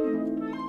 Música